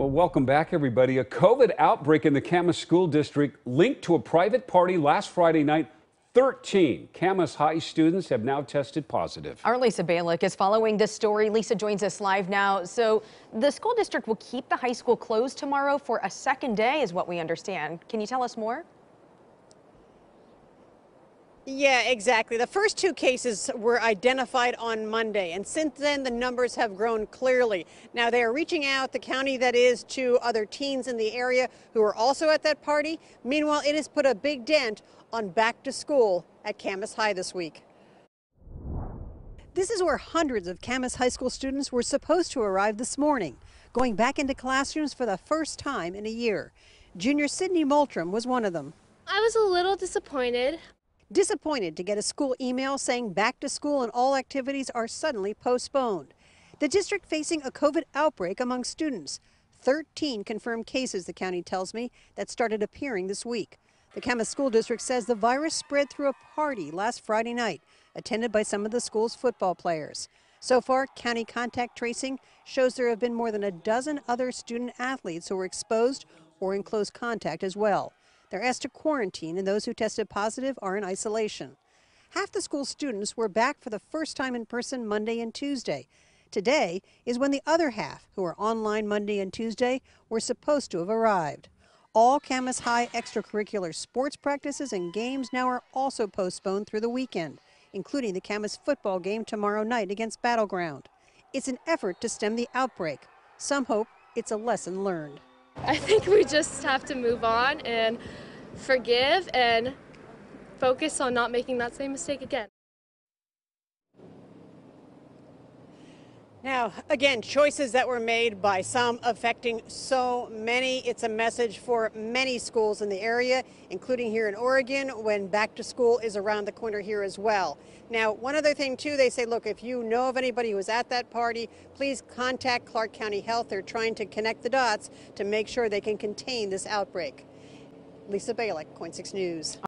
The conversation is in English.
Well, welcome back, everybody. A COVID outbreak in the Camas School District linked to a private party last Friday night. 13 Camas High students have now tested positive. Our Lisa Balick is following this story. Lisa joins us live now. So the school district will keep the high school closed tomorrow for a second day, is what we understand. Can you tell us more? Yeah, exactly. The first two cases were identified on Monday, and since then the numbers have grown clearly. Now they are reaching out, the county that is, to other teens in the area who are also at that party. Meanwhile, it has put a big dent on back to school at Camas High this week. This is where hundreds of Camas High School students were supposed to arrive this morning, going back into classrooms for the first time in a year. Junior Sydney Moultram was one of them. I was a little disappointed disappointed to get a school email saying back to school and all activities are suddenly postponed. The district facing a COVID outbreak among students. 13 confirmed cases, the county tells me, that started appearing this week. The Camas School District says the virus spread through a party last Friday night, attended by some of the school's football players. So far, county contact tracing shows there have been more than a dozen other student athletes who were exposed or in close contact as well. They're asked to quarantine, and those who tested positive are in isolation. Half the school students were back for the first time in person Monday and Tuesday. Today is when the other half, who are online Monday and Tuesday, were supposed to have arrived. All Camas High extracurricular sports practices and games now are also postponed through the weekend, including the Camas football game tomorrow night against Battleground. It's an effort to stem the outbreak. Some hope it's a lesson learned. I think we just have to move on and forgive and focus on not making that same mistake again. Now, again, choices that were made by some affecting so many. It's a message for many schools in the area, including here in Oregon, when back to school is around the corner here as well. Now, one other thing, too, they say, look, if you know of anybody who was at that party, please contact Clark County Health. They're trying to connect the dots to make sure they can contain this outbreak. Lisa Balick, KOIN 6 News.